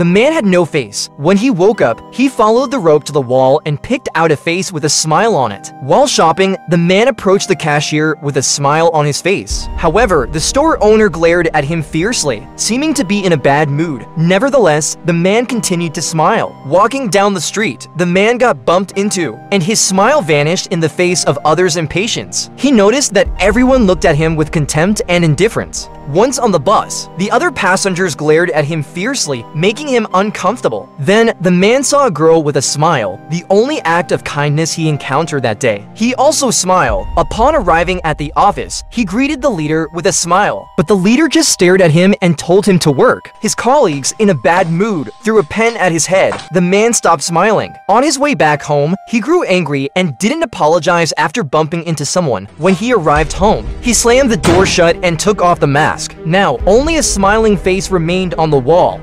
The man had no face. When he woke up, he followed the rope to the wall and picked out a face with a smile on it. While shopping, the man approached the cashier with a smile on his face. However, the store owner glared at him fiercely, seeming to be in a bad mood. Nevertheless, the man continued to smile. Walking down the street, the man got bumped into, and his smile vanished in the face of others' impatience. He noticed that everyone looked at him with contempt and indifference. Once on the bus, the other passengers glared at him fiercely, making him uncomfortable. Then, the man saw a girl with a smile, the only act of kindness he encountered that day. He also smiled. Upon arriving at the office, he greeted the leader with a smile, but the leader just stared at him and told him to work. His colleagues, in a bad mood, threw a pen at his head. The man stopped smiling. On his way back home, he grew angry and didn't apologize after bumping into someone. When he arrived home, he slammed the door shut and took off the mask. Now, only a smiling face remained on the wall.